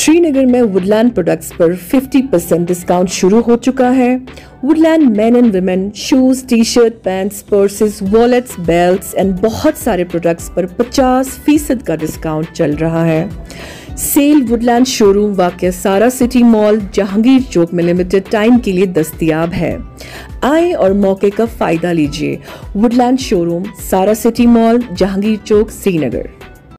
श्रीनगर में Woodland products पर 50% discount शुरू हो चुका है। Woodland men and women shoes T shirt pants purses wallets belts and बहुत सारे प्रोडक्ट्स पर 50 फ़ीसद का डिस्काउंट चल रहा है। सेल वुडलैंड शोरूम वाक्य सारा सिटी मॉल जहांगीर चौक में लिमिटेड टाइम के लिए दस्तियाब है। आए और मौके का फ़ायदा लीजिए। Woodland showroom Sara city mall Jahangir Chowk Srinagar